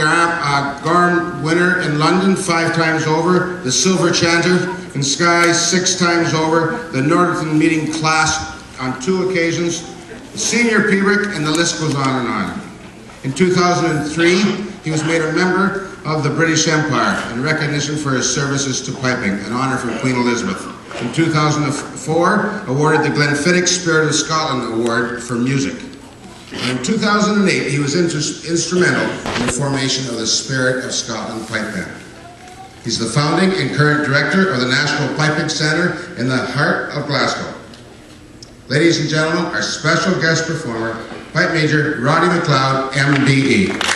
Uh, Gorm winner in London five times over, the Silver Chanter in Skye six times over, the Northern Meeting Clasp on two occasions, the Senior Piobaireachd, and the list goes on and on. In 2003, he was made a member of the British Empire in recognition for his services to piping, an honour from Queen Elizabeth. In 2004, awarded the Glenfiddich Spirit of Scotland Award for music. And in 2008, he was instrumental in the formation of the Spirit of Scotland Pipe Band. He's the founding and current director of the National Piping Centre in the heart of Glasgow. Ladies and gentlemen, our special guest performer, Pipe Major Roddy Macleod, MBE.